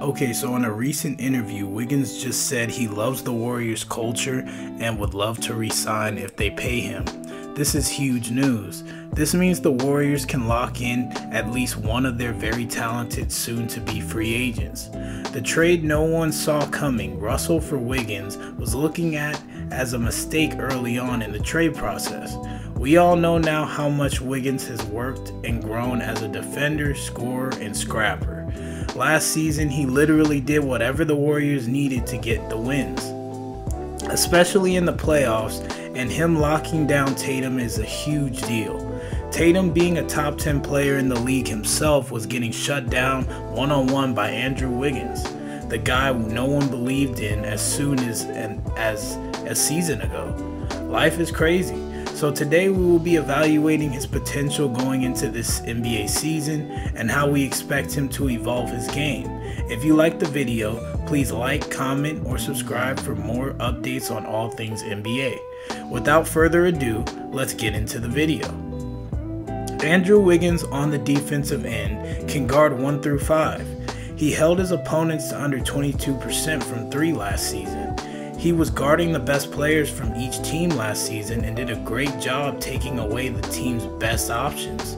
Okay, so in a recent interview, Wiggins just said he loves the Warriors culture and would love to resign if they pay him. This is huge news. This means the Warriors can lock in at least one of their very talented soon to be free agents. The trade no one saw coming, Russell for Wiggins, was looking at as a mistake early on in the trade process. We all know now how much Wiggins has worked and grown as a defender, scorer, and scrapper. Last season, he literally did whatever the Warriors needed to get the wins, especially in the playoffs, and him locking down Tatum is a huge deal. Tatum, being a top 10 player in the league himself, was getting shut down one on one by Andrew Wiggins, the guy no one believed in as soon as as a season ago. Life is crazy. So today we will be evaluating his potential going into this NBA season and how we expect him to evolve his game. If you like the video, please like, comment, or subscribe for more updates on all things NBA. Without further ado, let's get into the video. Andrew Wiggins on the defensive end can guard 1 through 5. He held his opponents to under 22% from 3 last season. He was guarding the best players from each team last season and did a great job taking away the team's best options.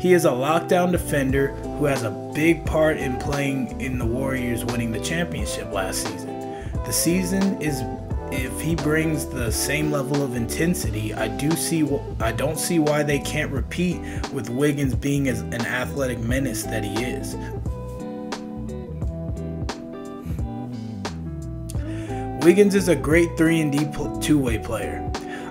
He is a lockdown defender who has a big part in playing in the Warriors winning the championship last season. The season is if he brings the same level of intensity, I do see I don't see why they can't repeat with Wiggins being as an athletic menace that he is. Wiggins is a great 3 and D two-way player.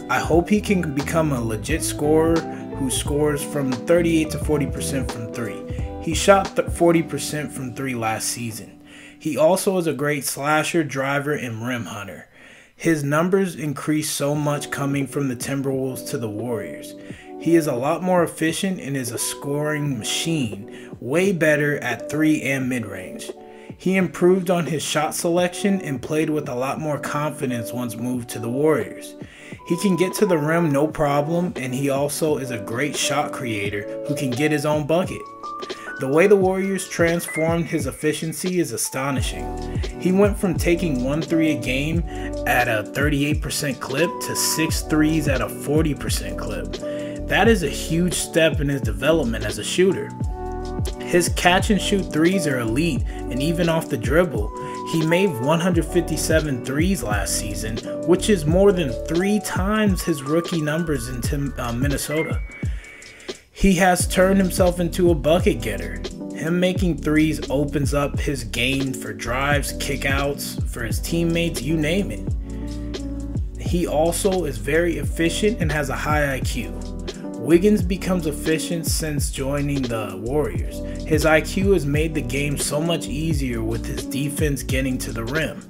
I hope he can become a legit scorer who scores from 38 to 40% from 3. He shot 40% from 3 last season. He also is a great slasher, driver, and rim hunter. His numbers increased so much coming from the Timberwolves to the Warriors. He is a lot more efficient and is a scoring machine, way better at 3 and mid range. He improved on his shot selection and played with a lot more confidence once moved to the Warriors. He can get to the rim no problem, and he also is a great shot creator who can get his own bucket. The way the Warriors transformed his efficiency is astonishing. He went from taking 1 3 a game at a 38% clip to 6 threes at a 40% clip. That is a huge step in his development as a shooter. His catch and shoot threes are elite, and even off the dribble, he made 157 threes last season, which is more than three times his rookie numbers in Tim, uh, Minnesota. He has turned himself into a bucket getter. Him making threes opens up his game for drives, kickouts, for his teammates, you name it. He also is very efficient and has a high IQ. Wiggins becomes efficient since joining the Warriors. His IQ has made the game so much easier with his defense getting to the rim.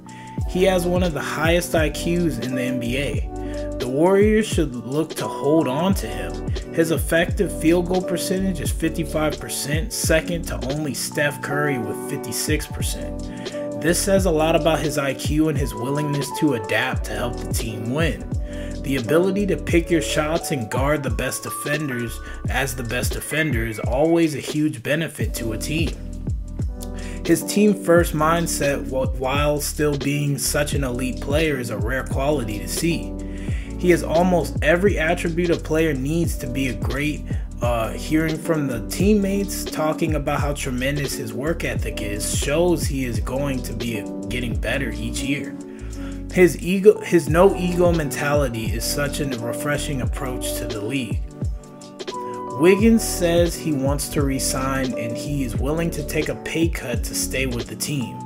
He has one of the highest IQs in the NBA. The Warriors should look to hold on to him. His effective field goal percentage is 55%, second to only Steph Curry with 56%. This says a lot about his IQ and his willingness to adapt to help the team win. The ability to pick your shots and guard the best defenders as the best defender is always a huge benefit to a team. His team first mindset, while still being such an elite player, is a rare quality to see. He has almost every attribute a player needs to be a great. Uh, hearing from the teammates talking about how tremendous his work ethic is shows he is going to be getting better each year. His ego, his no ego mentality is such a refreshing approach to the league. Wiggins says he wants to resign and he is willing to take a pay cut to stay with the team.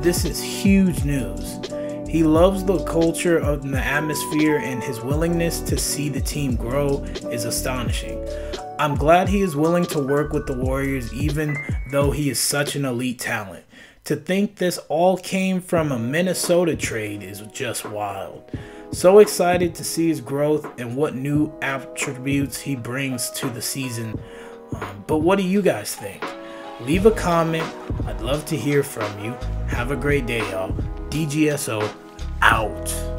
This is huge news. He loves the culture of the atmosphere and his willingness to see the team grow is astonishing. I'm glad he is willing to work with the Warriors even though he is such an elite talent. To think this all came from a Minnesota trade is just wild. So excited to see his growth and what new attributes he brings to the season. Um, but what do you guys think? Leave a comment. I'd love to hear from you. Have a great day, y'all. DGSO out.